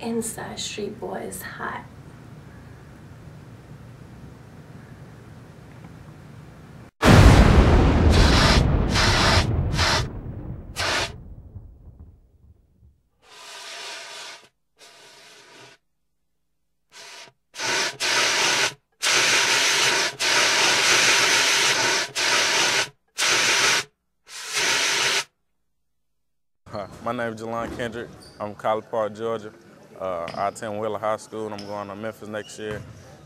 Inside Streetball is hot. My name is Jelan Kendrick. I'm from College Park, Georgia. Uh, I attend Wheeler High School and I'm going to Memphis next year.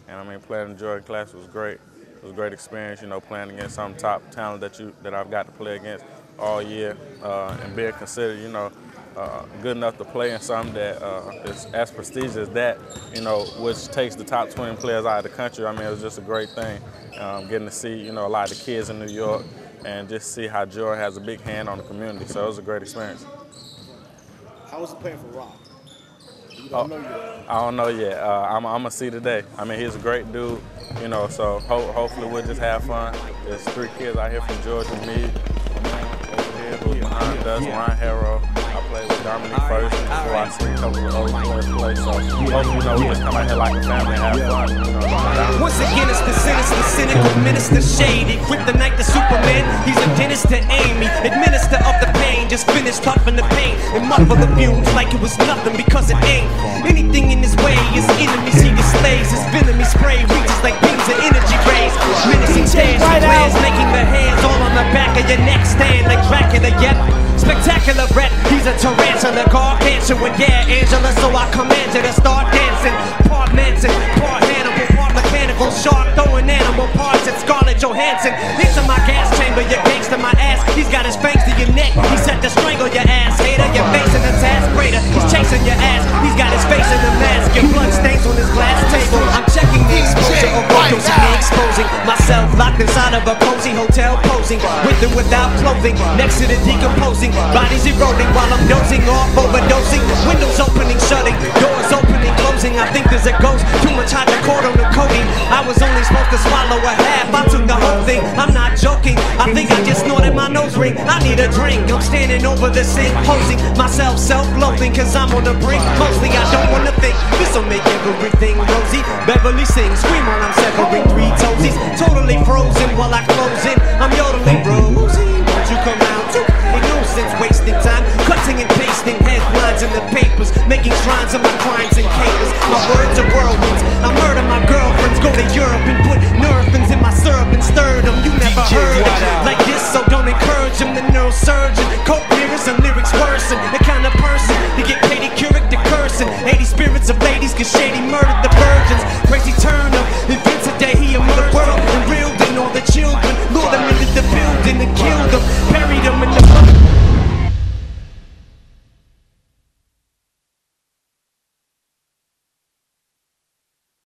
And I mean, playing in the Georgia class was great. It was a great experience, you know, playing against some top talent that you that I've got to play against all year uh, and being considered, you know, uh, good enough to play in something that uh, is as prestigious as that, you know, which takes the top 20 players out of the country. I mean, it was just a great thing um, getting to see, you know, a lot of the kids in New York and just see how Georgia has a big hand on the community. So it was a great experience. How was it playing for Rah? You Oh, don't know yet. I don't know yet. Uh, I'm, I'm gonna see today. I mean, he's a great dude, you know. So ho- hopefully we'll just have fun. There's three kids out here from Georgia. Me, over here who's behind us, Ron Harrow. I played with Dominic first before I see a couple of other players play. So hopefully, you know, we just come out here like a family and have fun. You know, Once again, it's the sinister, cynical minister, shady. Kryptonite to Superman, he's a dentist to Amy. Administer of the pain, just finished huffing the pain. And muffle the fumes like it was nothing because it ain't. Anything in his way, his enemies he displays. His venomous spray reaches like beams of energy rays. Menacing stares, he glares, making the hands all on the back of your neck stand like Dracula, yep. Spectacular red, he's a tarantula, gargantuan, yeah, Angela. So I command you to start dancing. Part Manson, part Hannibal, part mechanical shark throwing animal parts at Scarlett Johansson. Into my gas chamber, your gangster my ass. He's got his fangs to strangle your ass, hater. You're facing a task greater. He's chasing your ass. He's got his face in the mask. Your blood stains on his glass table. I'm checking the exposure exposing myself locked inside of a cozy hotel posing with and without clothing next to the decomposing bodies eroding while I'm dozing off overdosing windows opening shutting doors opening closing. I think there's a ghost too much hydrocodone and codeine I was only supposed to swallow a half I took the whole thing. I'm not joking I think I just snorted my nose ring. I need a drink I'm standing over the sink posing myself self-loathing cause I'm on the brink. Mostly I don't wanna think this'll make everything rosy. Beverly sings scream while I'm severing three toesies wasting time cutting and pasting headlines in the papers making shrines of my crimes and capers. My words are whirlwinds. I murder my girlfriends go to Europe and put nerfins in my syrup and stir them. You never heard it like this so don't encourage him the neurosurgeon coke mirrors and lyrics worsen. The kind of person to get pedicuric to cursing. 80 spirits of ladies cause Shady murdered the virgins